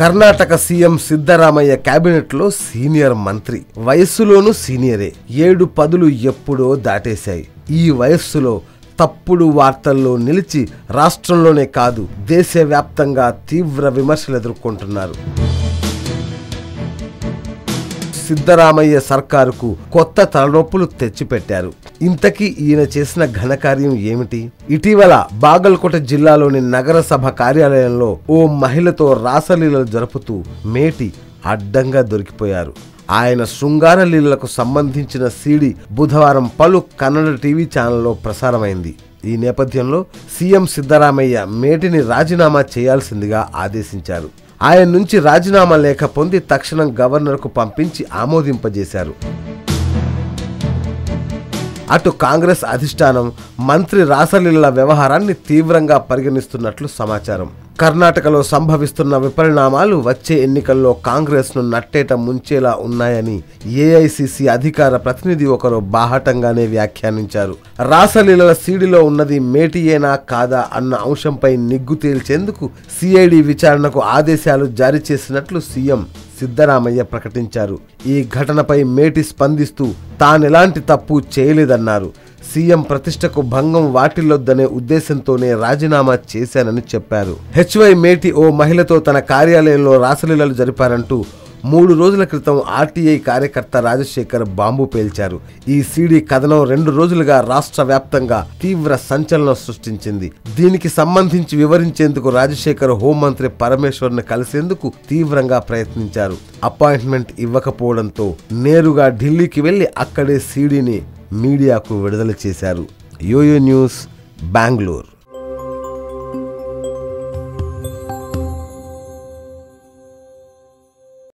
Karnataka CM Siddaramaiah కేబినెట్లో senior మంత్రి. వయస్సులోనూ సీనియరే. ఏడు పదులు ఎప్పుడో దాటేశాయి. ఈ వయస్సులో తప్పుడు వార్తల్లో నిలిచి రాష్ట్రంలోనే కాదు దేశవ్యాప్తంగా తీవ్ర విమర్శలు ఎదుర్కొంటున్నారు. సిద్ధరామయ్య సర్కారుకు కొత్త తలనొప్పులు తెచ్చిపెట్టారు. ఇంతకీ ఈయన చేసిన ఘనకార్యం ఏమిటి? ఇటీవల బాగల్కోట జిల్లాలోని నగరసభ కార్యాలయంలో ఓ మహిళతో రాసలీలలు జరుపుతూ మేటి అడ్డంగా దొరికిపోయారు. ఆయన శృంగార లీలలకు సంబంధించిన సీడీ బుధవారం పలు కన్నడ టీవీ ఛానల్లో ప్రసారమైంది. ఈ నేపథ్యంలో సీఎం సిద్ధరామయ్య మేటిని రాజీనామా చేయాల్సిందిగా ఆదేశించారు. ఆయన నుంచి రాజీనామా లేఖ పొంది తక్షణం గవర్నర్కు పంపించి ఆమోదింపజేశారు. అటు కాంగ్రెస్ అధిష్టానం మంత్రి రాసలీల వ్యవహారాన్ని తీవ్రంగా పరిగణిస్తున్నట్లు సమాచారం. కర్ణాటకలో సంభవిస్తున్న విపరిణామాలు వచ్చే ఎన్నికల్లో కాంగ్రెస్ను నట్టేట ముంచేలా ఉన్నాయని ఏఐసిసి అధికార ప్రతినిధి ఒకరు బాహటంగానే వ్యాఖ్యానించారు. రాసలీలల సీడిలో ఉన్నది మేటియేనా కాదా అన్న అంశంపై నిగ్గు తేల్చేందుకు సిఐడి విచారణకు ఆదేశాలు జారీ చేసినట్లు సీఎం సిద్ధరామయ్య ప్రకటించారు. ఈ ఘటనపై మేటి స్పందిస్తూ తానెలాంటి తప్పు చేయలేదన్నారు. సీఎం ప్రతిష్టకు భంగం వాటిల్లొద్దనే ఉద్దేశంతోనే రాజీనామా చేశానని చెప్పారు. హెచ్వై మేటి ఓ మహిళతో తన కార్యాలయంలో రాసలీలలు జరిపారంటూ మూడు రోజుల క్రితం ఆర్టీఐ కార్యకర్త రాజశేఖర్ బాంబు పేల్చారు. ఈ సీడీ కథనం రెండు రోజులుగా రాష్ట్ర వ్యాప్తంగా తీవ్ర సంచలనం సృష్టించింది. దీనికి సంబంధించి వివరించేందుకు రాజశేఖర్ హోంమంత్రి పరమేశ్వర్ని కలిసేందుకు తీవ్రంగా ప్రయత్నించారు. అపాయింట్మెంట్ ఇవ్వకపోవడంతో నేరుగా ఢిల్లీకి వెళ్ళి అక్కడే సీడీని మీడియాకు విడుదల చేశారు యోయో న్యూస్ బెంగళూరు.